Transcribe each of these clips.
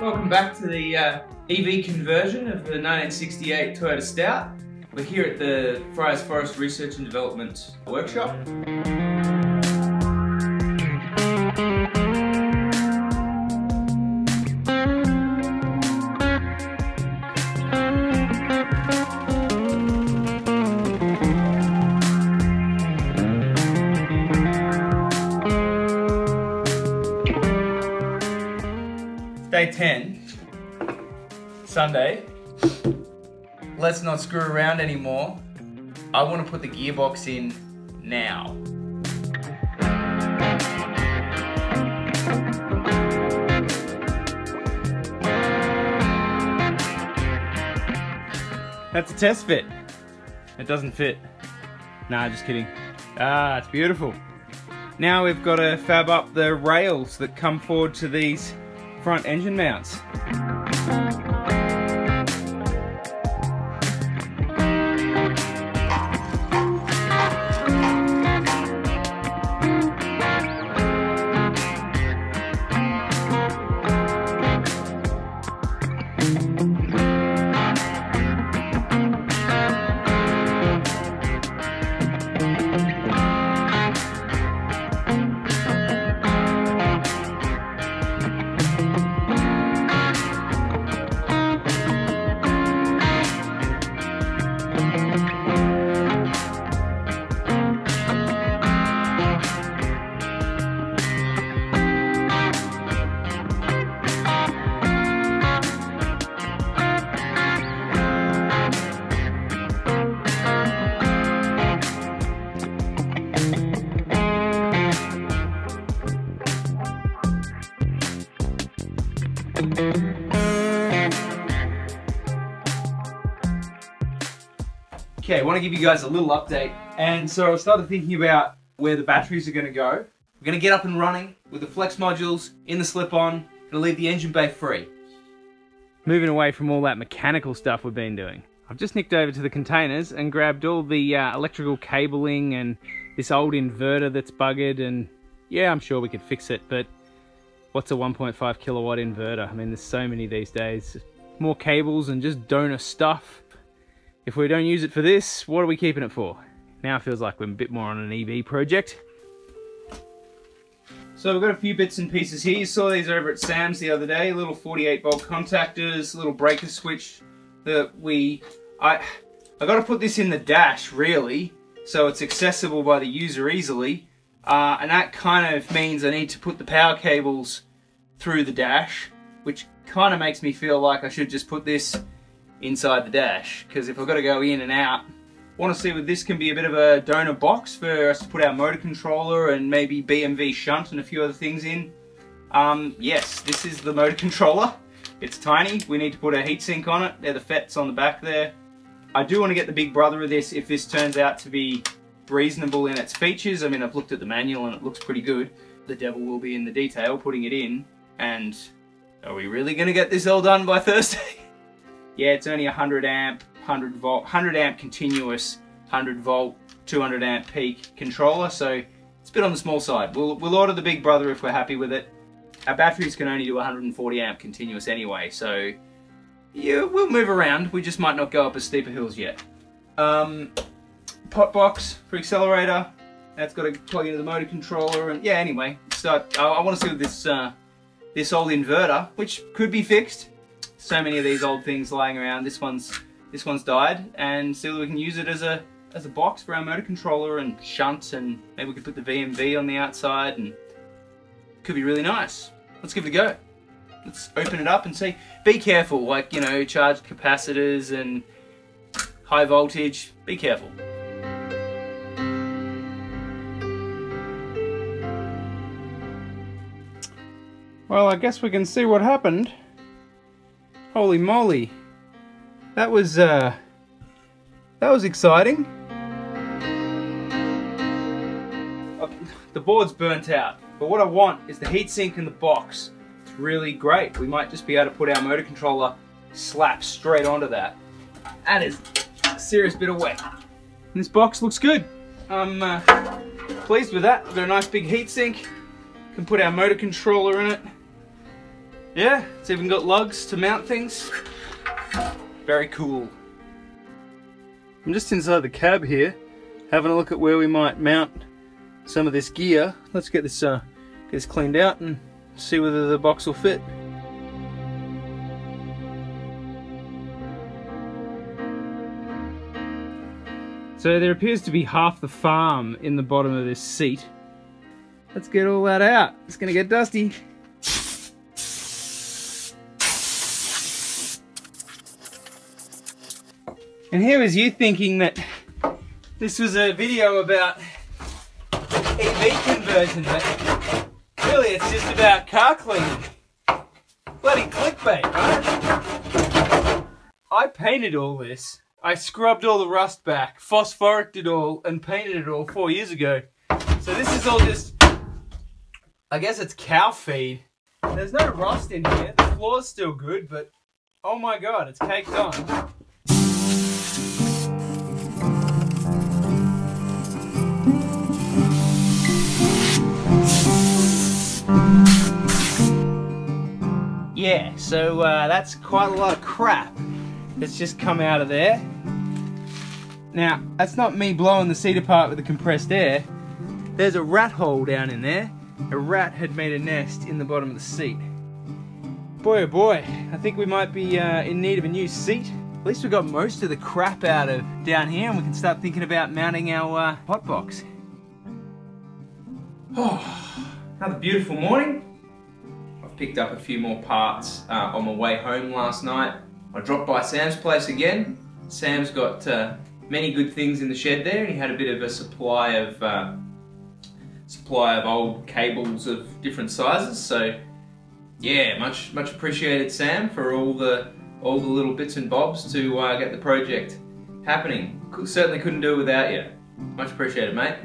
Welcome back to the uh, EV conversion of the 1968 Toyota Stout. We're here at the Fryers Forest Research and Development Workshop. Sunday. Let's not screw around anymore. I want to put the gearbox in now. That's a test fit. It doesn't fit. Nah, just kidding. Ah, it's beautiful. Now we've got to fab up the rails that come forward to these front engine mounts. Okay, I want to give you guys a little update. And so I started thinking about where the batteries are going to go. We're going to get up and running with the flex modules in the slip-on. Going to leave the engine bay free. Moving away from all that mechanical stuff we've been doing. I've just nicked over to the containers and grabbed all the uh, electrical cabling and this old inverter that's buggered and yeah, I'm sure we could fix it, but what's a 1.5 kilowatt inverter? I mean, there's so many these days. More cables and just donor stuff. If we don't use it for this, what are we keeping it for? Now it feels like we're a bit more on an EV project. So we've got a few bits and pieces here. You saw these over at Sam's the other day. Little 48 volt contactors, little breaker switch that we... I, I got to put this in the dash, really, so it's accessible by the user easily. Uh, and that kind of means I need to put the power cables through the dash, which kind of makes me feel like I should just put this inside the dash, because if I've got to go in and out, want to see if this can be a bit of a donor box for us to put our motor controller and maybe BMV shunt and a few other things in. Um, yes, this is the motor controller. It's tiny. We need to put a heatsink on it. They're the FETs on the back there. I do want to get the big brother of this if this turns out to be reasonable in its features. I mean, I've looked at the manual and it looks pretty good. The devil will be in the detail, putting it in. And are we really going to get this all done by Thursday? Yeah, it's only 100 amp, 100 volt, 100 amp continuous, 100 volt, 200 amp peak controller. So it's a bit on the small side. We'll, we'll order the big brother if we're happy with it. Our batteries can only do 140 amp continuous anyway, so yeah, we'll move around. We just might not go up as steeper hills yet. Um, pot box for accelerator. That's got to plug into the motor controller, and yeah. Anyway, start. I, I want to see this uh, this old inverter, which could be fixed. So many of these old things lying around. This one's this one's died, and see we can use it as a as a box for our motor controller and shunt, and maybe we could put the BMV on the outside, and could be really nice. Let's give it a go. Let's open it up and see. Be careful, like you know, charged capacitors and high voltage. Be careful. Well, I guess we can see what happened. Holy moly. That was, uh, that was exciting. Uh, The board's burnt out, but what I want is the heatsink in the box. It's really great. We might just be able to put our motor controller slap straight onto that. That is a serious bit of. And this box looks good. I'm uh, pleased with that. We've got a nice big heatsink. Can put our motor controller in it. Yeah, it's even got lugs to mount things. Very cool. I'm just inside the cab here, having a look at where we might mount some of this gear. Let's get this, uh, get this cleaned out and see whether the box will fit. So there appears to be half the farm in the bottom of this seat. Let's get all that out. It's gonna get dusty. And here was you thinking that this was a video about EV conversion, but really it's just about car cleaning. Bloody clickbait, right? I painted all this. I scrubbed all the rust back, phosphoric it all, and painted it all four years ago. So this is all just, I guess it's cow feed. There's no rust in here. The floor's still good, but oh my god, it's caked on. Yeah, so uh, that's quite a lot of crap that's just come out of there. Now, that's not me blowing the seat apart with the compressed air. There's a rat hole down in there. A rat had made a nest in the bottom of the seat. Boy oh boy, I think we might be uh, in need of a new seat. At least we got most of the crap out of down here and we can start thinking about mounting our uh, pot box. Oh, another beautiful morning picked up a few more parts uh, on my way home last night. I dropped by Sam's place again. Sam's got uh, many good things in the shed there. And he had a bit of a supply of uh, supply of old cables of different sizes. So yeah much much appreciated Sam for all the all the little bits and bobs to uh, get the project happening. Certainly couldn't do it without you. Much appreciated mate.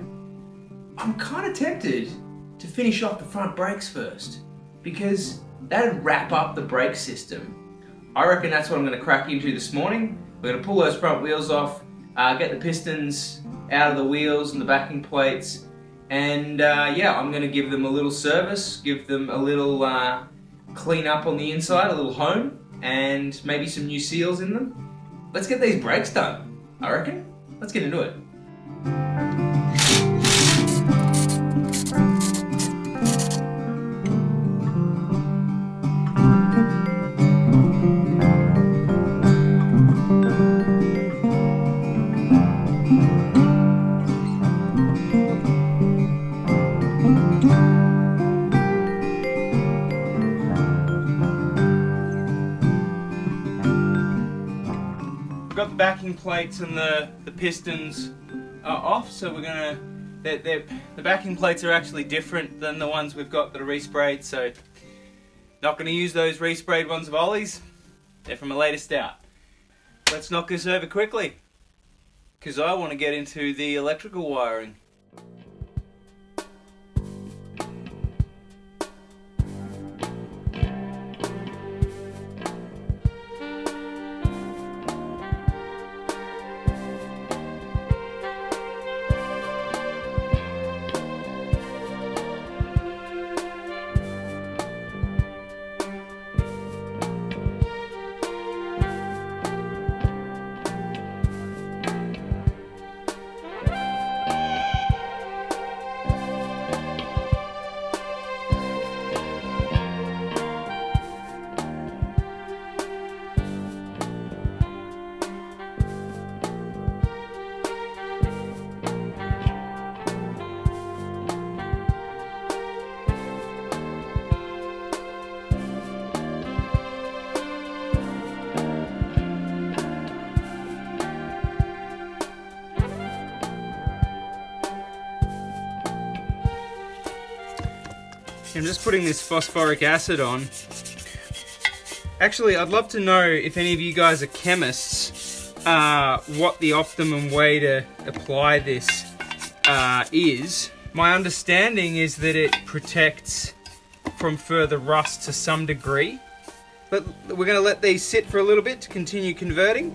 I'm kind of tempted to finish off the front brakes first because that'd wrap up the brake system. I reckon that's what I'm going to crack into this morning. We're going to pull those front wheels off, uh, get the pistons out of the wheels and the backing plates, and uh, yeah, I'm going to give them a little service, give them a little uh, clean up on the inside, a little hone, and maybe some new seals in them. Let's get these brakes done, I reckon. Let's get into it. Plates and the, the pistons are off, so we're gonna, they're, they're, the backing plates are actually different than the ones we've got that are resprayed, so not gonna use those resprayed ones of Ollie's, they're from a later Stout. Let's knock this over quickly, because I want to get into the electrical wiring. I'm just putting this phosphoric acid on. Actually, I'd love to know if any of you guys are chemists, uh, what the optimum way to apply this uh, is. My understanding is that it protects from further rust to some degree. But we're going to let these sit for a little bit to continue converting.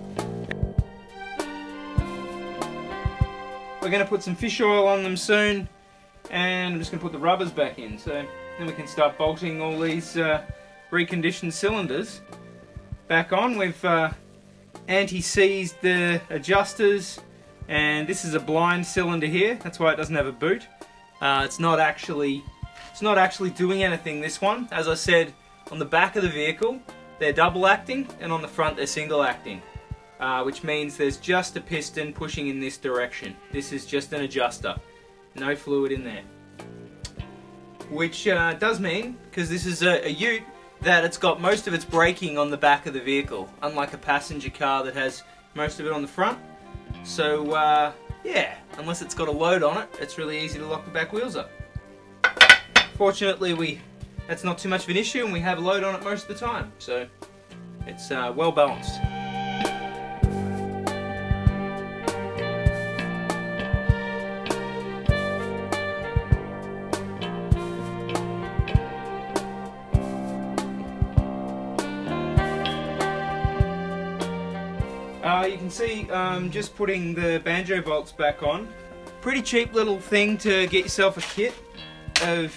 We're going to put some fish oil on them soon and I'm just going to put the rubbers back in. So then we can start bolting all these uh, reconditioned cylinders back on. We've uh, anti-seized the adjusters and this is a blind cylinder here. That's why it doesn't have a boot. Uh, it's not actually it's not actually doing anything this one. As I said, on the back of the vehicle they're double acting and on the front they're single acting. Uh, which means there's just a piston pushing in this direction. This is just an adjuster. No fluid in there. Which uh, does mean, because this is a, a ute, that it's got most of its braking on the back of the vehicle, unlike a passenger car that has most of it on the front. So, uh, yeah, unless it's got a load on it, it's really easy to lock the back wheels up. Fortunately, we that's not too much of an issue and we have a load on it most of the time, so it's uh, well balanced. See um, just putting the banjo bolts back on. Pretty cheap little thing to get yourself a kit of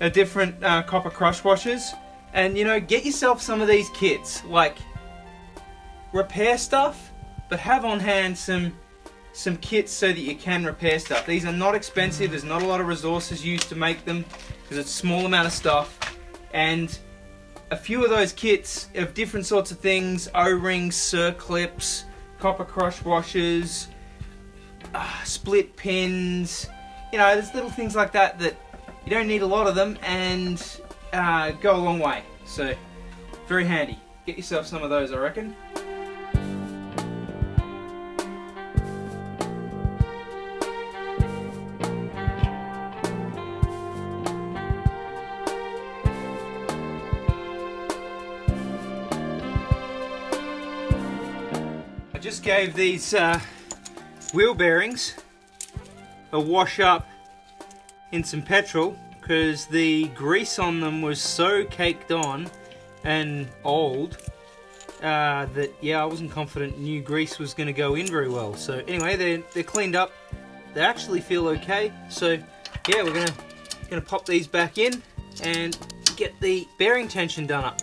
a different uh, copper crush washers. And you know, get yourself some of these kits, like repair stuff, but have on hand some some kits so that you can repair stuff. These are not expensive, there's not a lot of resources used to make them, because it's a small amount of stuff. And a few of those kits of different sorts of things, O-rings, circlips, copper crush washers, uh, split pins, you know, there's little things like that that you don't need a lot of them and uh, go a long way. So, very handy. Get yourself some of those, I reckon. Gave these uh, wheel bearings a wash up in some petrol because the grease on them was so caked on and old uh, that yeah I wasn't confident new grease was going to go in very well. So anyway they're, they're cleaned up. They actually feel okay. So yeah we're gonna gonna pop these back in and get the bearing tension done up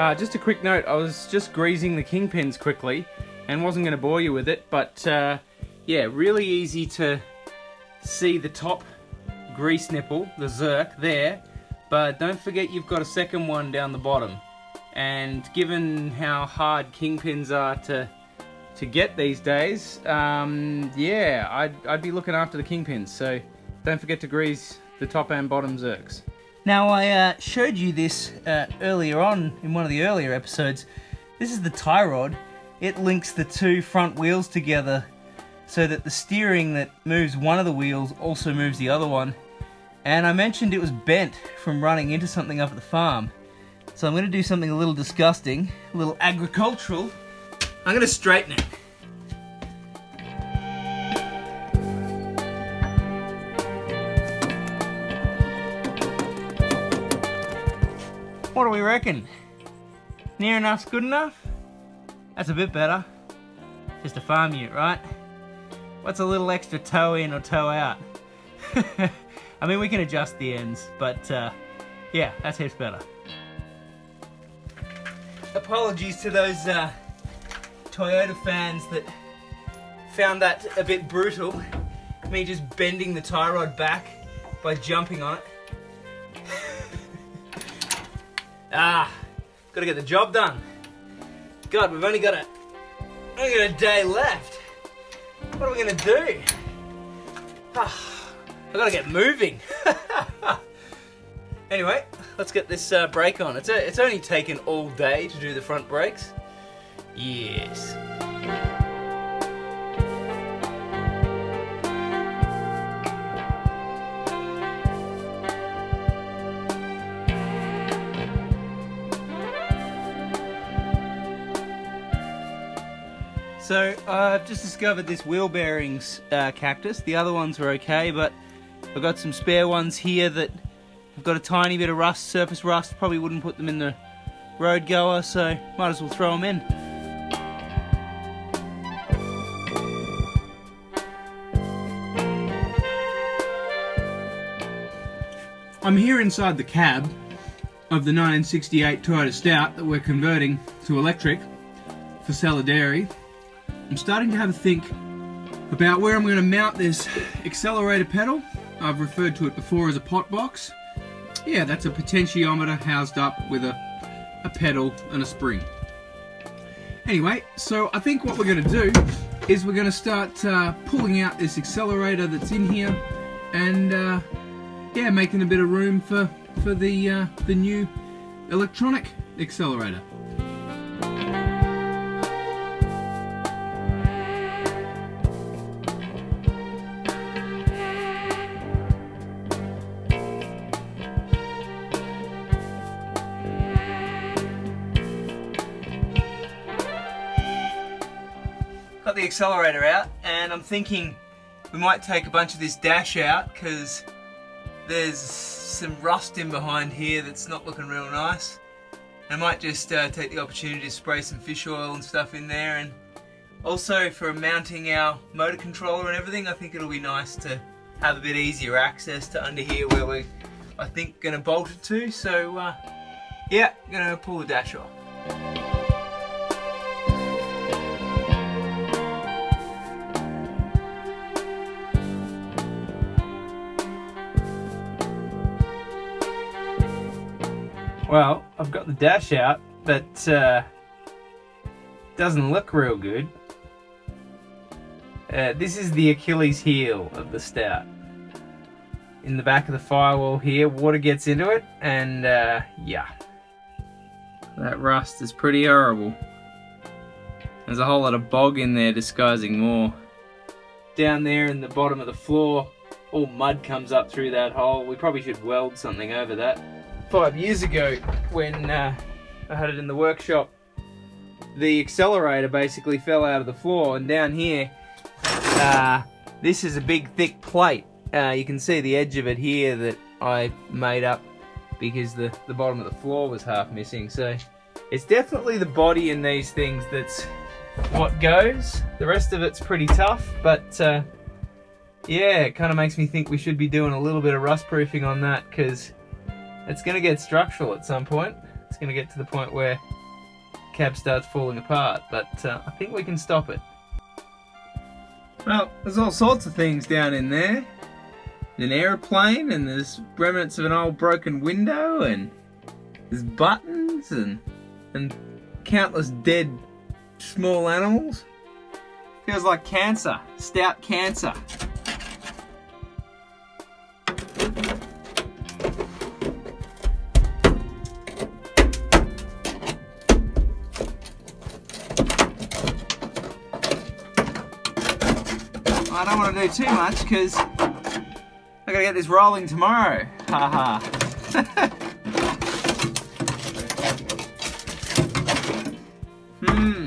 Uh, just a quick note, I was just greasing the kingpins quickly and wasn't going to bore you with it, but uh, yeah, really easy to see the top grease nipple, the Zerk, there, but don't forget you've got a second one down the bottom. And given how hard kingpins are to to get these days, um, yeah, I'd, I'd be looking after the kingpins, so don't forget to grease the top and bottom Zerks. Now I uh, showed you this uh, earlier on in one of the earlier episodes. This is the tie rod. It links the two front wheels together so that the steering that moves one of the wheels also moves the other one. And I mentioned it was bent from running into something up at the farm. So I'm going to do something a little disgusting, a little agricultural. I'm going to straighten it. Do we reckon? Near enough's good enough? That's a bit better. Just a farm ute, right? What's a little extra toe in or toe out? I mean, we can adjust the ends, but uh, yeah, that's heaps better. Apologies to those uh, Toyota fans that found that a bit brutal. Me just bending the tie rod back by jumping on it. Ah, gotta get the job done. God, we've only got a, only got a day left. What are we gonna do? Ah, I gotta get moving. anyway, let's get this uh, brake on. It's, a, it's only taken all day to do the front brakes. Yes. So I've just discovered this wheel bearings uh, cactus. The other ones were okay, but I've got some spare ones here that have got a tiny bit of rust, surface rust. Probably wouldn't put them in the road goer, so might as well throw them in. I'm here inside the cab of the 1968 Toyota Stout that we're converting to electric for Dairy. I'm starting to have a think about where I'm going to mount this accelerator pedal. I've referred to it before as a pot box. Yeah, that's a potentiometer housed up with a, a pedal and a spring. Anyway, so I think what we're going to do is we're going to start uh, pulling out this accelerator that's in here and uh, yeah, making a bit of room for for the uh, the new electronic accelerator. Accelerator out and I'm thinking we might take a bunch of this dash out because there's some rust in behind here that's not looking real nice. I might just uh, take the opportunity to spray some fish oil and stuff in there and also for mounting our motor controller and everything I think it'll be nice to have a bit easier access to under here where we're I think gonna bolt it to so uh, yeah gonna pull the dash off. Well, I've got the dash out, but uh, doesn't look real good. Uh, this is the Achilles heel of the Stout. In the back of the firewall here, water gets into it, and uh, yeah. That rust is pretty horrible. There's a whole lot of bog in there disguising more. Down there in the bottom of the floor, all mud comes up through that hole. We probably should weld something over that five years ago when uh, I had it in the workshop, the accelerator basically fell out of the floor and down here, uh, this is a big thick plate. Uh, you can see the edge of it here that I made up because the, the bottom of the floor was half missing. So it's definitely the body in these things that's what goes. The rest of it's pretty tough, but uh, yeah, it kind of makes me think we should be doing a little bit of rust proofing on that because it's going to get structural at some point. It's going to get to the point where cab starts falling apart, but uh, I think we can stop it. Well, there's all sorts of things down in there. An aeroplane, and there's remnants of an old broken window, and there's buttons, and and countless dead small animals. Feels like cancer, stout cancer. I don't want to do too much because I gotta get this rolling tomorrow. Haha. hmm.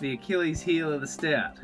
The Achilles heel of the stout.